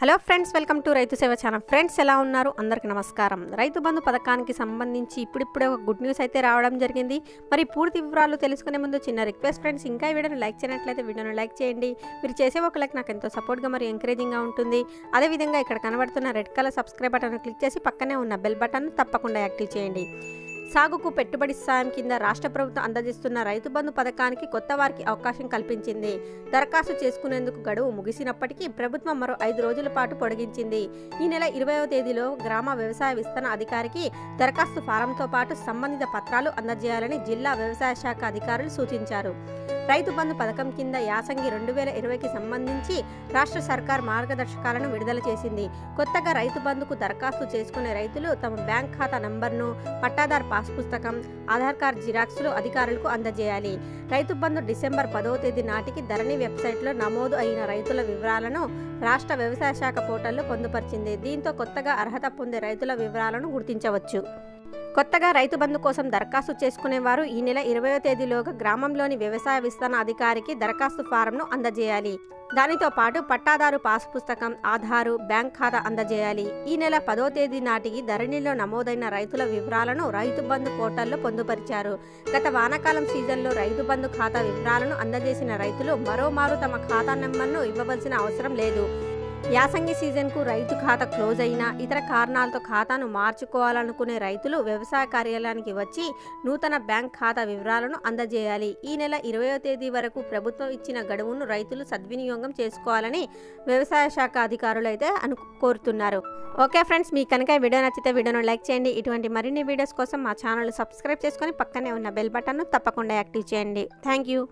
Hello friends welcome to రైతు సేవ channel. Friends ఎలా ఉన్నారు? అందరికీ నమస్కారం. రైతు బంధు పథకానికి సంబంధించి ఇప్పుడిప్పుడే ఒక గుడ్ న్యూస్ అయితే రావడం జరిగింది. మరి పూర్తి వివరాలు తెలుసుకునే ముందు చిన్న రిక్వెస్ట్ ఫ్రెండ్స్ ఇంకా ఈ వీడియోని లైక్ చేయనట్లయితే వీడియోని లైక్ చేయండి. మీరు చేసే ఒక లైక్ నాకు ఎంతో సపోర్ట్గా మరి ఎంకరేజింగ్గా ఉంటుంది. అదేవిధంగా ఇక్కడ కనబడుతున్న red colour subscribe button click చేసి పక్కనే ఉన్న బెల్ బటన్ తప్పకుండా యాక్టివ్ చేయండి. సాగుకు పెట్టుబడి సాయం కింద రాష్ట్ర ప్రభుత్వం అందజేస్తున్న రైతు బంధు పథకానికి కొత్త వారికి అవకాశం కల్పించింది. దరఖాస్తు చేసుకునేందుకు గడువు ముగిసినప్పటికీ ప్రభుత్వం మరో ఐదు రోజుల పాటు పొడిగించింది. ఈ నెల ఇరవయో తేదీలో గ్రామ వ్యవసాయ విస్తరణ అధికారికి దరఖాస్తు ఫారంతో పాటు సంబంధిత పత్రాలు అందజేయాలని జిల్లా వ్యవసాయ శాఖ అధికారులు సూచించారు. రైతు బంధు పథకం కింద యాసంగి రెండు వేల ఇరవైకి సంబంధించి రాష్ట్ర సర్కార్ మార్గదర్శకాలను విడుదల చేసింది. కొత్తగా రైతు బంధుకు దరఖాస్తు చేసుకునే రైతులు తమ బ్యాంక్ ఖాతా నంబర్ను పట్టాదార్ పాస్ పుస్తకం ఆధార్ కార్డ్ జిరాక్స్లు అధికారులకు అందజేయాలి. రైతు బంధు డిసెంబర్ పదవ తేదీ నాటికి ధరణి వెబ్సైట్లో నమోదు అయిన రైతుల వివరాలను రాష్ట్ర వ్యవసాయ శాఖ పోర్టల్లో పొందుపరిచింది. దీంతో కొత్తగా అర్హత పొందే రైతుల వివరాలను గుర్తించవచ్చు. కొత్తగా రైతు బంధు కోసం దరఖాస్తు చేసుకునేవారు ఈ నెల ఇరవయో తేదీలోగా గ్రామంలోని వ్యవసాయ విస్తరణ అధికారికి దరఖాస్తు ఫారంను అందజేయాలి. దానితో పాటు పట్టాదారు పాస్ పుస్తకం ఆధారు బ్యాంక్ ఖాతా అందజేయాలి. ఈ నెల పదో తేదీ నాటికి ధరణిలో నమోదైన రైతుల వివరాలను రైతు బంధు పోర్టల్లో పొందుపరిచారు. గత వానాకాలం సీజన్లో రైతు బంధు ఖాతా వివరాలను అందజేసిన రైతులు మరోమారు తమ ఖాతా నెంబర్ను ఇవ్వవలసిన అవసరం లేదు. యాసంగి సీజన్కు రైతు ఖాతా క్లోజ్ అయినా ఇతర కారణాలతో ఖాతాను మార్చుకోవాలనుకునే రైతులు వ్యవసాయ కార్యాలయానికి వచ్చి నూతన బ్యాంక్ ఖాతా వివరాలను అందజేయాలి. ఈ నెల ఇరవయో తేదీ వరకు ప్రభుత్వం ఇచ్చిన గడువును రైతులు సద్వినియోగం చేసుకోవాలని వ్యవసాయ శాఖ అధికారులు అయితే అను కోరుతున్నారు. ఓకే ఫ్రెండ్స్ మీకు కనుక వీడియో నచ్చితే వీడియోను లైక్ చేయండి. ఇటువంటి మరిన్ని వీడియోస్ కోసం మా ఛానల్ సబ్స్క్రైబ్ చేసుకొని పక్కనే ఉన్న బెల్ బటన్ను తప్పకుండా యాక్టివ్ చేయండి. Thank you